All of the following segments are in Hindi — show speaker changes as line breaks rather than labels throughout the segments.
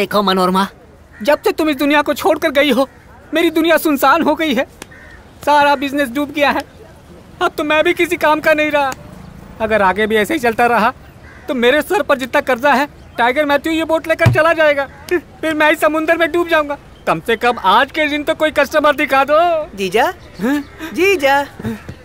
देखो मनोरमा।
जब से तुम इस दुनिया को छोड़कर गई हो मेरी दुनिया सुनसान हो गई है। सारा बिज़नेस डूब गया है। अब तो मैं भी किसी काम का नहीं रहा। अगर आगे भी ऐसे ही चलता रहा तो मेरे सर पर जितना कर्जा है टाइगर मैथ्यू ये बोट लेकर चला जाएगा। फिर मैं इस समुंदर में डूब जाऊँगा। कम से कम आज के दिन तो कोई कस्टमर दिखा दो।
जीजा? जीजा?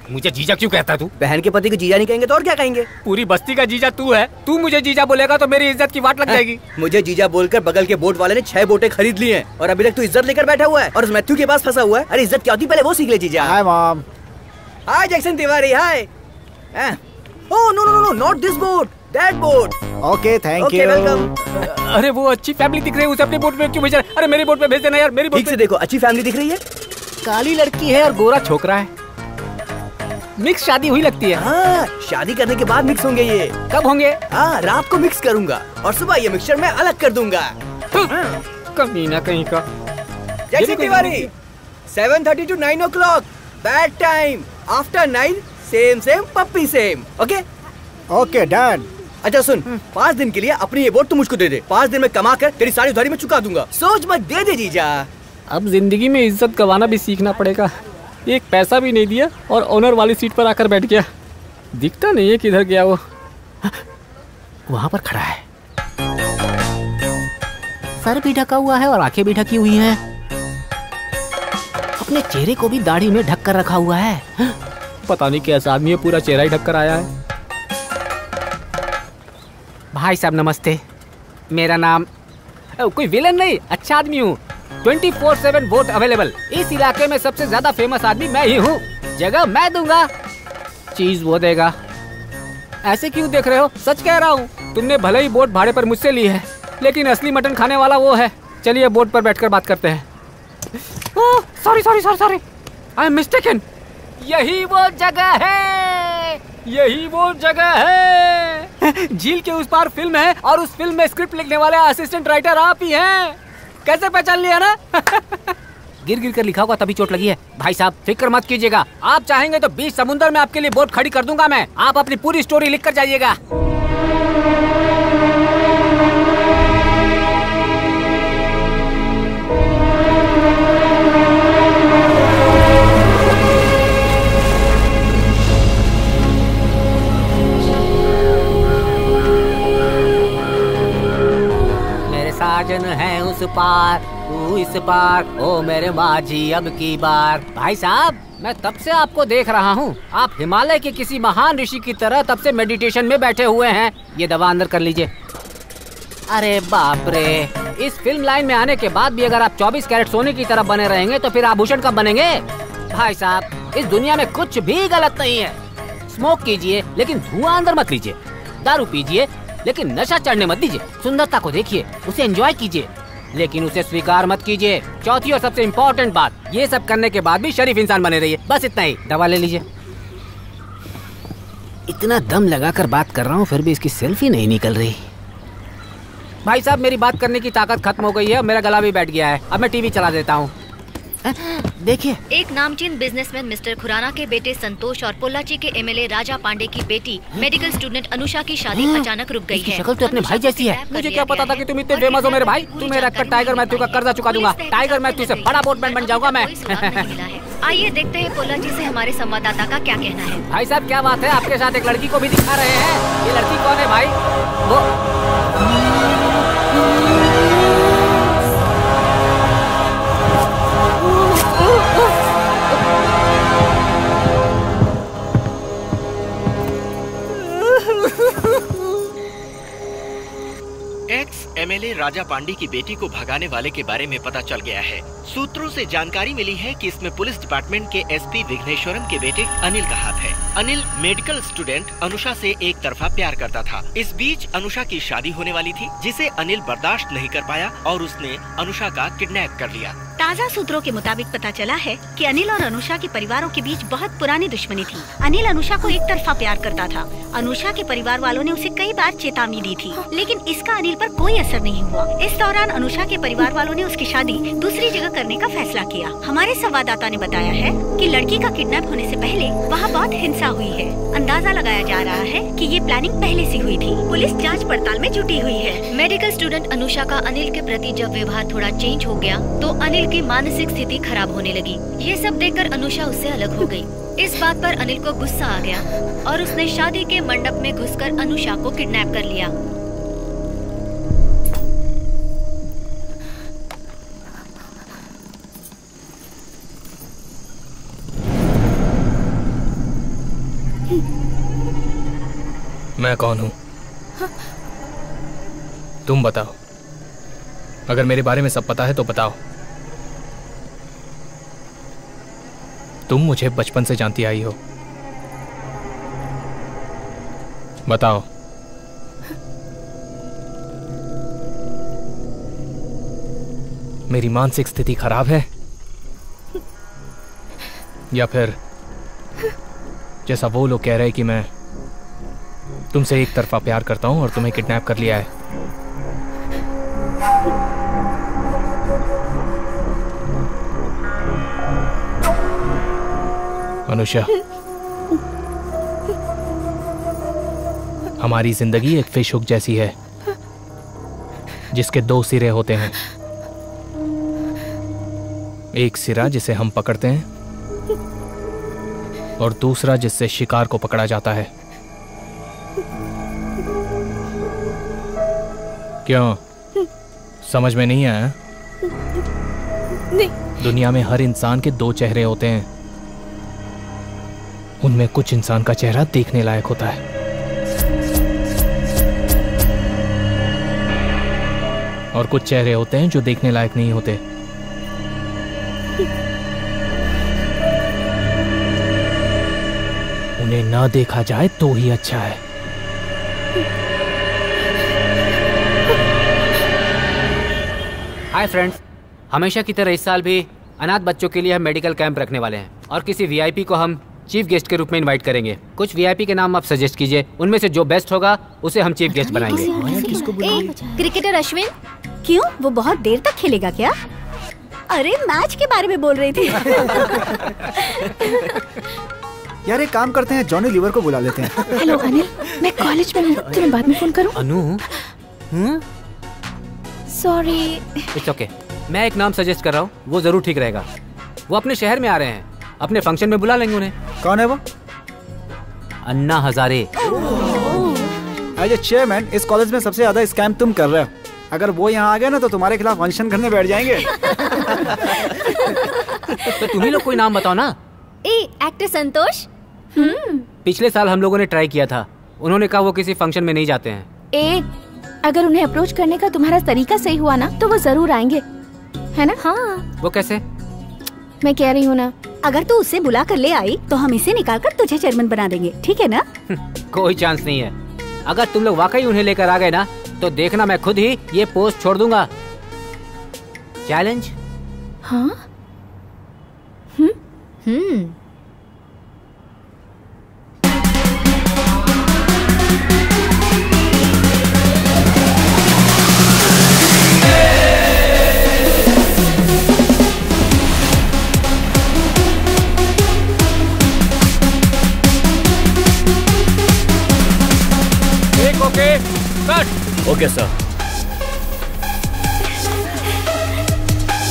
मुझे जीजा क्यों कहता तू?
बहन के पति को जीजा नहीं कहेंगे तो और क्या कहेंगे?
पूरी बस्ती का जीजा तू है। तू मुझे जीजा बोलेगा तो मेरी इज़्ज़त की वाट लग जाएगी।
मुझे जीजा बोलकर बगल के बोट वाले ने छह बोटे खरीद ली हैं और अभी तक तू इज़्ज़त लेकर बैठा हुआ है और उस मैथ्यू के पास फंसा हुआ है। अरे इज़्ज़त क्या होती? पहले वो सीख ले जीजा।
Hi mom.
Hi Jackson Tiwari hi. Oh no no no no not this boat that boat
okay thank
okay
you
welcome
अरे वो अच्छी फैमिली दिख रही है उसे अपने बोट में क्यों भेज? रहा है अरे मेरी बोट में भेज देना यार मेरी बोट
से देखो अच्छी फैमिली दिख रही है।
काली लड़की है और गोरा छोकरा है। मिक्स शादी हुई लगती है।
हाँ शादी करने के बाद मिक्स होंगे ये।
कब होंगे?
हाँ रात को मिक्स करूँगा और सुबह ये मिक्सचर मैं अलग कर दूँगा।
कमीना कहीं का। ये भी
Tiwari. Seven thirty two nine o'clock bad time after nine same same puppy same okay
okay done
अच्छा सुन पाँच दिन के लिए अपनी ये बोट तू मुझको दे दे। पाँच दिन में कमा कर तेरी सारी उधारी में चुका दूँगा। सोच मत दे दे जीजा।
अब ज़िंदगी में इज़्ज़त गंवाना भी सीखना पड़ेगा। एक पैसा भी नहीं दिया और ओनर वाली सीट पर आकर बैठ गया। दिखता नहीं है किधर गया वो। वहाँ पर खड़ा है। सर भी ढका हुआ है और आँखें भी ढकी हुई हैं। अपने चेहरे को भी दाढ़ी में ढक कर रखा हुआ है। पता नहीं कैसा आदमी है पूरा चेहरा ही ढक कर आया है। भाई साहब नमस्ते। मेरा नाम कोई विलन नहीं अच्छा आदमी हूँ। Twenty four seven vote available. इस इलाके में सबसे ज़्यादा फ़ेमस आदमी मैं ही हूँ। जगह मैं दूँगा। चीज़ वो देगा। ऐसे क्यों देख रहे हो? सच कह रहा हूँ। तुमने भले ही बोट भाड़े पर मुझसे ली है, लेकिन असली मटन खाने वाला वो है। चलिए बोट पर बैठकर बात करते हैं। Sorry sorry sorry sorry I am mistaken यही वो जगह है। यही वो जगह है। झील के उस पार फ़िल्म है, और उस फ़िल्म में स्क्रिप्ट लिखने वाले असिस्टेंट राइटर आप ही हैं। कैसे पहचान लिया ना? गिर गिर कर लिखा होगा तभी चोट लगी है। भाई साहब, फ़िक्र मत कीजिएगा। आप चाहेंगे तो बीच समुद्र में आपके लिए बोट खड़ी कर दूँगा मैं। आप अपनी पूरी स्टोरी लिख कर जाइएगा। मेरे साजन है। उस पार, तू इस पार। ओ मेरे माझी अब की बार। भाई साहब, मैं तब से आपको देख रहा हूँ। आप हिमालय के किसी महान ऋषि की तरह तब से मेडिटेशन में बैठे हुए हैं। ये दवा अंदर कर लीजिए। अरे बाप रे, इस फ़िल्म लाइन में आने के बाद भी अगर आप 24 कैरेट सोने की तरह बने रहेंगे तो फिर आभूषण कब बनेंगे? भाई साहब, इस दुनिया में कुछ भी गलत नहीं है। स्मोक कीजिए, लेकिन धुआँ अंदर मत लीजिए। दारू पीजिए, लेकिन नशा चढ़ने मत दीजिए। सुंदरता को देखिए, उसे एंजॉय कीजिए। लेकिन उसे स्वीकार मत कीजिए। चौथी और सबसे इम्पोर्टेंट बात, ये सब करने के बाद भी शरीफ इंसान बने रहिए। बस इतना ही। दवा ले लीजिए। इतना दम लगाकर बात कर रहा हूँ, फिर भी इसकी सेल्फी नहीं निकल रही। भाई साहब, मेरी बात करने की ताकत खत्म हो गई है और मेरा गला भी बैठ गया है। अब मैं टीवी चला देता हूँ। देखिए।
एक नामचीन बिजनेसमैन मिस्टर खुराना के बेटे संतोष और पोल्लाची के एमएलए राजा पांडे की बेटी मेडिकल स्टूडेंट अनुषा की शादी अचानक रुक गई है।
शक्ल तो अपने भाई जैसी है। मुझे क्या पता था कि तुम इतने फ़ेमस हो मेरे भाई? तुम्हें रखकर टाइगर मैथ्यू का कर्जा चुका दूँगा। टाइगर मैथ्यू से बड़ा बोटमैन बन जाऊँगा मैं।
आइए देखते हैं पोल्लाची से हमारे संवाददाता का क्या कहना है।
भाई साहब क्या बात है? आपके साथ एक लड़की को भी दिखा रहे हैं। ये लड़की कौन है भाई? वो
एमएलए राजा पांडे की बेटी को भगाने वाले के बारे में पता चल गया है। सूत्रों से जानकारी मिली है कि इसमें पुलिस डिपार्टमेंट के एसपी विघ्नेश्वरम के बेटे अनिल का हाथ है। अनिल मेडिकल स्टूडेंट, अनुषा से एक तरफा प्यार करता था। इस बीच अनुषा की शादी होने वाली थी, जिसे अनिल बर्दाश्त नहीं कर पाया और उसने अनुषा का किडनैप कर लिया।
ताज़ा सूत्रों के मुताबिक पता चला है कि अनिल और अनुषा के परिवारों के बीच बहुत पुरानी दुश्मनी थी। अनिल अनुषा को एक तरफा प्यार करता था। अनुषा के परिवार वालों ने उसे कई बार चेतावनी दी थी, लेकिन इसका अनिल पर कोई असर असर नहीं हुआ। इस दौरान अनुषा के परिवार वालों ने उसकी शादी दूसरी जगह करने का फैसला किया। हमारे संवाददाता ने बताया है कि लड़की का किडनैप होने से पहले वहाँ बहुत हिंसा हुई है। अंदाज़ा लगाया जा रहा है कि ये प्लानिंग पहले से हुई थी। पुलिस जाँच पड़ताल में जुटी हुई है।
मेडिकल स्टूडेंट अनुषा का अनिल के प्रति जब व्यवहार थोड़ा चेंज हो गया तो अनिल की मानसिक स्थिति खराब होने लगी। ये सब देखकर अनुषा उससे अलग हो गई इस बात पर अनिल को गुस्सा आ गया और उसने शादी के मंडप में घुसकर अनुषा को किडनैप कर लिया।
मैं कौन हूँ? तुम बताओ। अगर मेरे बारे में सब पता है तो बताओ। तुम मुझे बचपन से जानती आई हो। बताओ। मेरी मानसिक स्थिति खराब है? या फिर जैसा वो लोग कह रहे कि मैं तुमसे एक तरफा प्यार करता हूँ और तुम्हें किडनैप कर लिया है। अनुषा हमारी ज़िंदगी एक फ़िश हुक जैसी है, जिसके दो सिरे होते हैं। एक सिरा जिसे हम पकड़ते हैं और दूसरा जिससे शिकार को पकड़ा जाता है। क्यों? समझ में नहीं आया?
नहीं
दुनिया में हर इंसान के दो चेहरे होते हैं। उनमें कुछ इंसान का चेहरा देखने लायक होता है। और कुछ चेहरे होते हैं जो देखने लायक नहीं होते। उन्हें ना देखा जाए तो ही अच्छा है।
हाय फ्रेंड्स हमेशा की तरह इस साल भी अनाथ बच्चों के लिए हम मेडिकल कैंप रखने वाले हैं और किसी वीआईपी को हम चीफ गेस्ट के रूप में इनवाइट करेंगे। कुछ वीआईपी के नाम आप सजेस्ट कीजिए। उनमें से जो बेस्ट होगा उसे हम चीफ गेस्ट बनाएँगे।
क्रिकेटर अश्विन।
क्यों? वो बहुत देर तक खेलेगा क्या? अरे मैच के बारे में बोल रही थी।
यार एक काम करते हैं जॉनी लीवर को बुला लेते हैं।
हेलो अनिल मैं कॉलेज में हूँ। तुम्हें बाद में फ़ोन करूँ?
अनु?
सॉरी
इट्स ओके मैं एक नाम सजेस्ट कर रहा हूँ वो ज़रूर ठीक रहेगा। वो अपने शहर में आ रहे हैं। अपने फ़ंक्शन में बुला लेंगे उन्हें।
कौन है वो?
Anna Hazare.
As a chairman इस कॉलेज में सबसे ज़्यादा स्कैम तुम कर रहे हो। अगर वो यहाँ आ गए ना तो तुम्हारे खिलाफ फ़ंक्शन करने बैठ जाएँगे।
तो तुम ही लोग कोई नाम बताओ ना।
A actor Santosh?
पिछले साल हम लोगों ने ट्राई किया था। उन्होंने कहा वो किसी फ़ंक्शन में नहीं जाते हैं।
ए अगर उन्हें अप्रोच करने का तुम्हारा तरीका सही हुआ ना तो वो ज़रूर आएँगे। है ना? हाँ।
वो कैसे?
मैं कह रही हूँ ना
अगर तू उसे बुला कर ले आई तो हम इसे निकाल कर तुझे चेयरमैन बना देंगे ठीक है ना?
कोई चांस नहीं है। अगर तुम लोग वाकई उन्हें लेकर आ गए ना तो देखना मैं खुद ही ये पोस्ट छोड़ दूँगा। चैलेंज
हाँ।
हम्म
एक okay
sir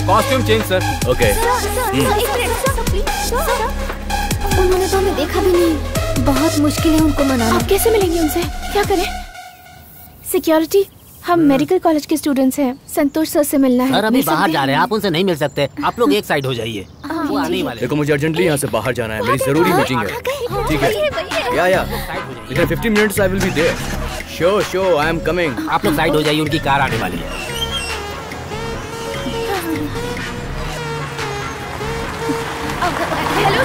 costume change sir
okay
उन्होंने तो हमें देखा भी नहीं। बहुत मुश्किल है उनको मनाना। आप कैसे मिलेंगे उनसे? क्या करें? सिक्योरिटी हम मेडिकल कॉलेज के स्टूडेंट्स हैं। संतोष सर से मिलना है।
सर अभी बाहर जा रहे हैं। आप उनसे नहीं मिल सकते। आप लोग एक साइड हो जाइए।
हाँ,
वो आने वाले
देखो मुझे अर्जेंटली यहाँ से बाहर जाना है। मेरी ज़रूरी मीटिंग है। ठीक है। या या with 15 minutes I will be there sure so I am coming
आप लोग साइड हो जाइए उनकी कार आने वाली है।
Hello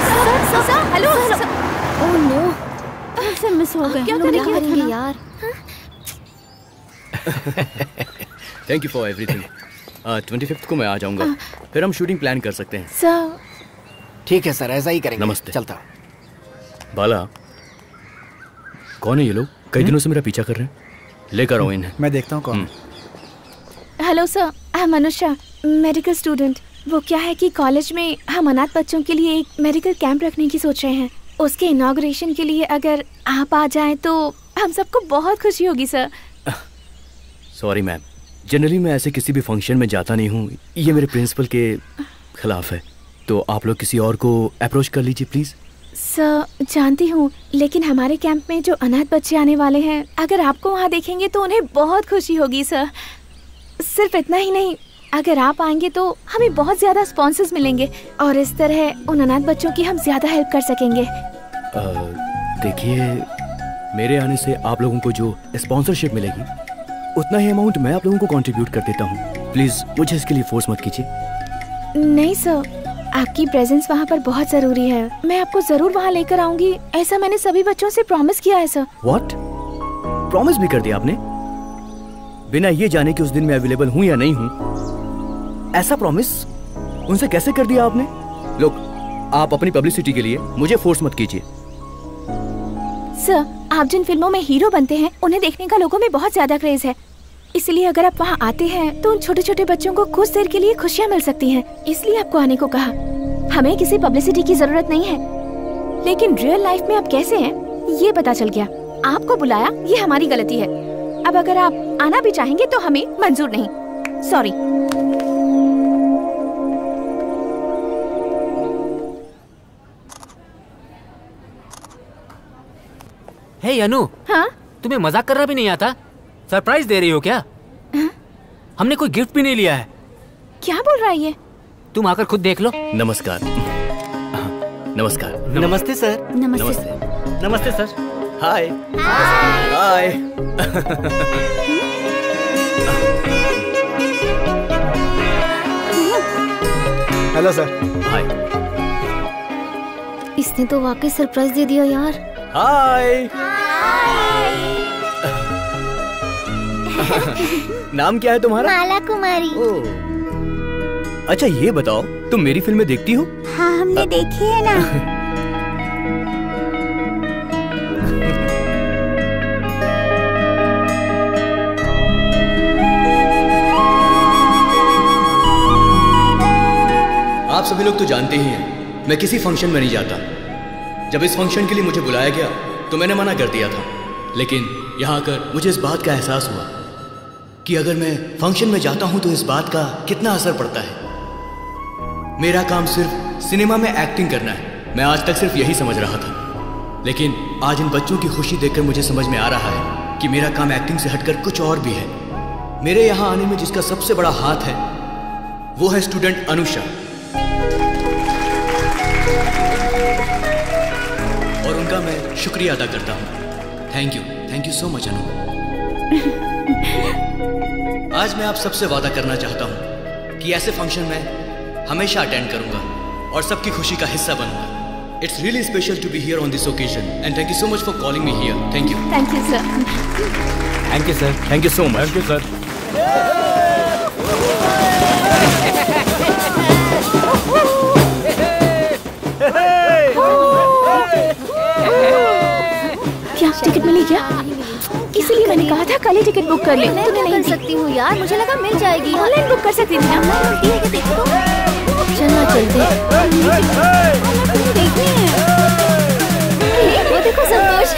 sir sir hello oh no sir miss हो गए। क्या करेंगे यार?
Thank you for everything twenty fifth को मैं आ जाऊँगा। uh, फिर हम शूटिंग प्लान कर सकते हैं।
सर
ठीक है सर ऐसा ही करेंगे।
नमस्ते।
चलता
बाला कौन है ये लोग? कई दिनों से मेरा पीछा कर रहे हैं। लेकर आओ इन्हें।
मैं देखता हूँ कौन।
हम्म।
Hello sir I am Anusha medical student वो क्या है कि कॉलेज में हम अनाथ बच्चों के लिए एक मेडिकल कैंप रखने की सोच रहे हैं। उसके इनाग्रेशन के लिए अगर आप आ जाएँ तो हम सबको बहुत खुशी होगी सर
सॉरी मैम जनरली मैं ऐसे किसी भी फ़ंक्शन में जाता नहीं हूँ। ये मेरे प्रिंसिपल के खिलाफ है। तो आप लोग किसी और को अप्रोच कर लीजिए प्लीज़
सर जानती हूँ लेकिन हमारे कैंप में जो अनाथ बच्चे आने वाले हैं अगर आपको वहाँ देखेंगे तो उन्हें बहुत खुशी होगी सर। सिर्फ़ इतना ही नहीं अगर आप आएँगे तो हमें बहुत ज़्यादा स्पॉन्सर्स मिलेंगे और इस तरह उन अनाथ बच्चों की हम ज़्यादा हेल्प कर सकेंगे।
देखिए मेरे आने से आप लोगों को जो स्पॉन्सरशिप मिलेगी उतना ही अमाउंट मैं आप लोगों को कंट्रीब्यूट कर देता हूँ। प्लीज़ मुझे इसके लिए फोर्स मत कीजिए।
नहीं सर आपकी प्रेजेंस वहाँ पर बहुत ज़रूरी है। मैं आपको ज़रूर वहाँ लेकर आऊँगी। ऐसा मैंने सभी बच्चों से प्रॉमिस किया है सर
व्हाट प्रॉमिस भी कर दिया आपने? बिना ये जाने कि उस दिन मैं अवेलेबल हूँ या नहीं हूँ ऐसा प्रॉमिस उनसे कैसे कर दिया आपने? लोग आप अपनी पब्लिसिटी के लिए मुझे फोर्स मत कीजिए।
सर आप जिन फ़िल्मों में हीरो बनते हैं उन्हें देखने का लोगों में बहुत ज़्यादा क्रेज है। इसलिए अगर आप वहाँ आते हैं तो उन छोटे छोटे बच्चों को कुछ देर के लिए खुशियाँ मिल सकती हैं। इसलिए आपको आने को कहा। हमें किसी पब्लिसिटी की ज़रूरत नहीं है। लेकिन रियल लाइफ में आप कैसे हैं ये पता चल गया। आपको बुलाया ये हमारी गलती है। अब अगर आप आना भी चाहेंगे तो हमें मंजूर नहीं। सॉरी
हे अनु
हाँ?
तुम्हें मज़ाक करना भी नहीं आता? सरप्राइज़ दे रही हो क्या? हमने कोई गिफ्ट भी नहीं लिया है।
क्या बोल रहा है ये?
तुम आकर खुद देख लो।
नमस्कार। हाँ, नमस्कार।
नमस्ते सर।
नमस्ते।
नमस्ते। Sir.
Hi. Hi.
Hello sir.
Hi.
इसने तो वाकई सरप्राइज़ दे दिया यार।
हाय। नाम क्या है तुम्हारा?
माला कुमारी
ओ। अच्छा ये बताओ तुम मेरी फ़िल्में देखती हो?
हाँ हमने देखी है ना।
आप सभी लोग तो जानते ही हैं मैं किसी फ़ंक्शन में नहीं जाता। जब इस फ़ंक्शन के लिए मुझे बुलाया गया तो मैंने मना कर दिया था। लेकिन यहाँ आकर मुझे इस बात का एहसास हुआ। कि अगर मैं फ़ंक्शन में जाता हूँ तो इस बात का कितना असर पड़ता है। मेरा काम सिर्फ़ सिनेमा में एक्टिंग करना है। मैं आज तक सिर्फ़ यही समझ रहा था। लेकिन आज इन बच्चों की खुशी देखकर मुझे समझ में आ रहा है कि मेरा काम एक्टिंग से हटकर कुछ और भी है। मेरे यहाँ आने में जिसका सबसे बड़ा हाथ है, वो है स्टूडेंट अनुषा। और उनका मैं शुक्रिया अदा करता हूँ। Thank you thank you so much Anu आज मैं आप सबसे वादा करना चाहता हूँ कि ऐसे फ़ंक्शन में हमेशा अटेंड करूँगा और सबकी खुशी का हिस्सा बनूँगा it's really special to be here on this occasion and thank you so much for calling me here thank you
thank you sir
thank you sir thank you so much thank you sir
क्या टिकट मिली क्या इसीलिए मैंने कहा था कल ही टिकट बुक कर ले। तूने नहीं
कर सकती हूँ यार? मुझे लगा मिल जाएगी।
ऑनलाइन बुक कर सकती थी। ना
है
चलना चलते
देखनी है।
वो देखो संतोष।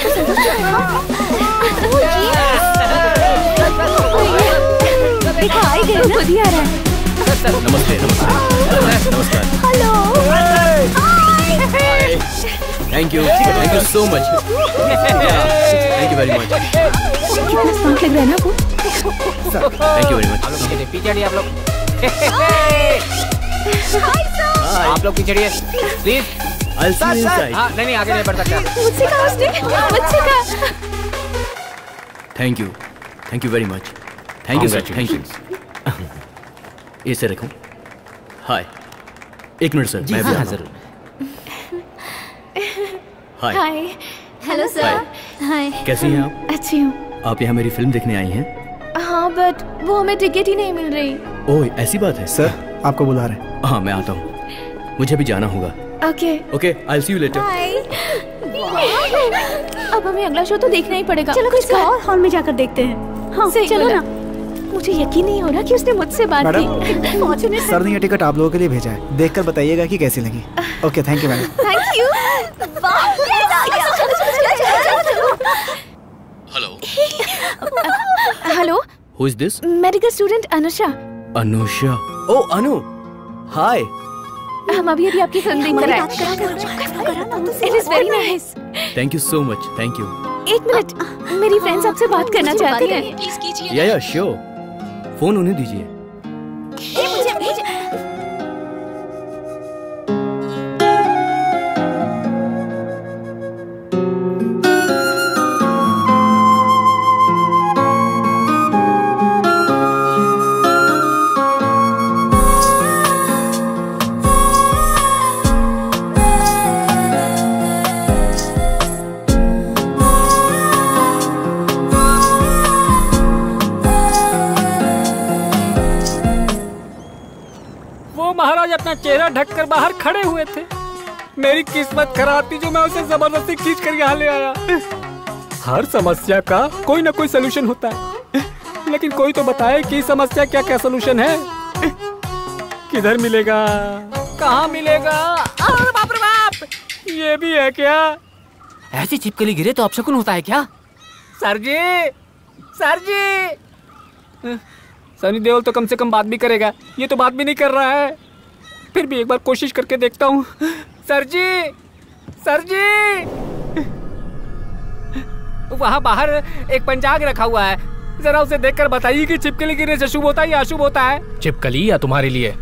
देखो आई गए
खुद ही आ रहा है
नमस्ते नमस्ते नमस्कार
hello
thank you thank you so much thank you very much
कितना स्मार्ट लग रहा है ना वो
थैंक यू वेरी मच
पीछे हटिए आप लोग आप लोग पीछे हटिए प्लीज़. हाँ नहीं नहीं आगे नहीं बढ़ सकता।
मुझसे कहा उसने मुझसे कहा
thank you thank you very much thank you sir thank you इसे रखूँ। हाय एक मिनट सर मैं भी
हाँ,
आता हूँ। हाय
हाय
हेलो सर हाय
कैसी हैं आप?
अच्छी हूँ।
आप यहाँ मेरी फ़िल्म देखने आई हैं?
हाँ बट वो हमें टिकट ही नहीं मिल रही।
ओह ऐसी बात है?
सर आपको बुला रहे हैं।
हाँ मैं आता हूँ। मुझे भी जाना होगा।
Okay
okay I see you later
अब हमें अगला शो तो देखना ही पड़ेगा।
चलो
कुछ
और हॉल में जाकर देखते हैं। हाँ
सही
चलो ना।
मुझे यकीन नहीं हो रहा कि उसने मुझसे बात की।
सर ने ये टिकट आप लोगों के लिए भेजा है। देखकर बताइएगा कि कैसी लगी। Okay thank you madam
thank you
hello
hello
who is this
medical student Anusha
Anusha oh Anu hi
हम अभी अभी आपकी फ़िल्म देख कर आए। It is very nice
thank you so much thank you
एक मिनट। मेरी फ्रेंड्स आपसे बात करना चाहती हैं। प्लीज़ कीजिए।
या या श्योर फ़ोन उन्हें दीजिए।
चेहरा ढककर बाहर खड़े हुए थे। मेरी किस्मत खराब थी जो मैं उसे ज़बरदस्ती खींच कर यहाँ ले आया। हर समस्या का कोई ना कोई सोल्यूशन होता है। लेकिन कोई तो बताए कि समस्या क्या क्या सोल्यूशन है। किधर मिलेगा? कहाँ मिलेगा? अरे बाप रे बाप! ये भी है क्या? ऐसी छिपकली गिरे तो आप अपशकुन होता है क्या? Sir ji sir ji. Sunny Deol तो कम से कम बात भी करेगा। ये तो बात भी नहीं कर रहा है। फिर भी एक बार कोशिश करके देखता हूँ। Sir ji sir ji. वहाँ बाहर एक पंचांग रखा हुआ है। जरा उसे देखकर बताइए कि छिपकली गिरने से शुभ होता है या अशुभ होता है।
चिपकली या तुम्हारे लिए?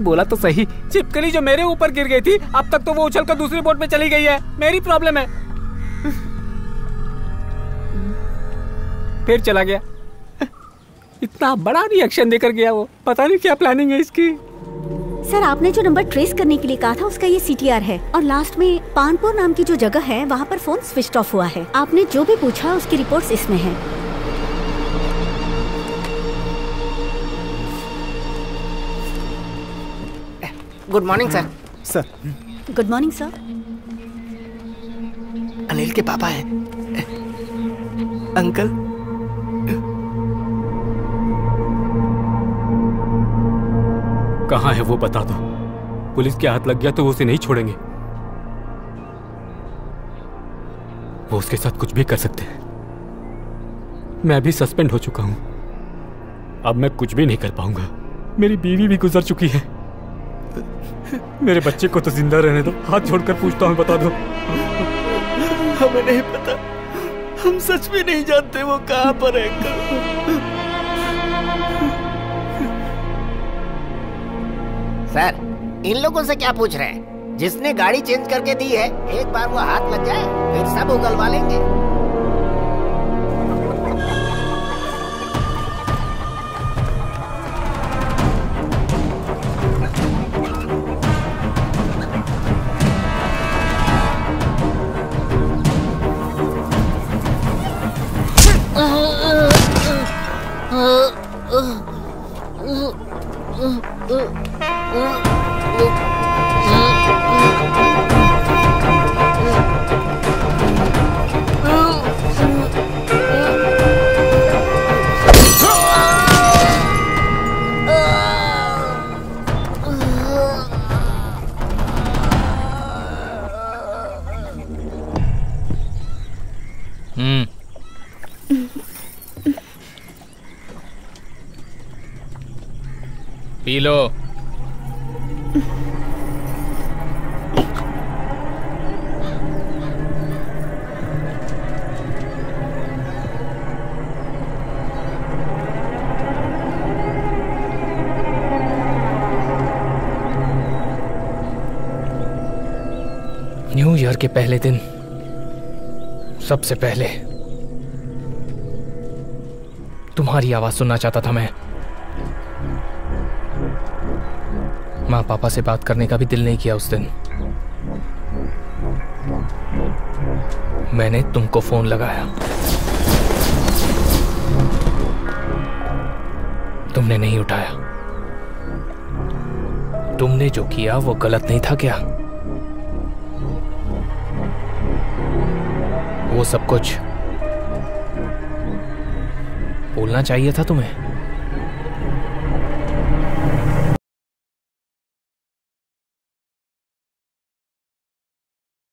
बोला तो सही। छिपकली जो मेरे ऊपर गिर गई थी अब तक तो वो उछल कर दूसरी बोट में चली गई है। मेरी प्रॉब्लम है। फिर चला गया। इतना बड़ा रिएक्शन देकर गया वो। पता नहीं क्या प्लानिंग है इसकी।
सर आपने जो नंबर ट्रेस करने के लिए कहा था उसका ये सीटीआर है। और लास्ट में पानपुर नाम की जो जगह है वहाँ पर फ़ोन स्विच ऑफ़ हुआ है। आपने जो भी पूछा उसकी रिपोर्ट्स इसमें है।
Good morning sir
sir
good morning sir
Anil के पापा हैं अंकल
कहाँ है वो बता दो। पुलिस के हाथ लग गया तो वो उसे नहीं छोड़ेंगे। वो उसके साथ कुछ भी कर सकते हैं। मैं भी सस्पेंड हो चुका हूँ। अब मैं कुछ भी नहीं कर पाऊँगा। मेरी बीवी भी गुजर चुकी है। मेरे बच्चे को तो ज़िंदा रहने दो। हाथ छोड़कर पूछता हूँ, बता दो।
हमें नहीं पता। हम सच में नहीं जानते वो कहाँ पर है। सर, इन लोगों से क्या पूछ रहे हैं? जिसने गाड़ी चेंज करके दी है, एक बार वो हाथ लग जाए, फिर सब उगलवा लेंगे।
पी लो न्यू ईयर के पहले दिन सबसे पहले तुम्हारी आवाज़ सुनना चाहता था मैं। माँ पापा से बात करने का भी दिल नहीं किया उस दिन। मैंने तुमको फ़ोन लगाया। तुमने नहीं उठाया। तुमने जो किया वो गलत नहीं था क्या? वो सब कुछ। बोलना चाहिए था तुम्हें?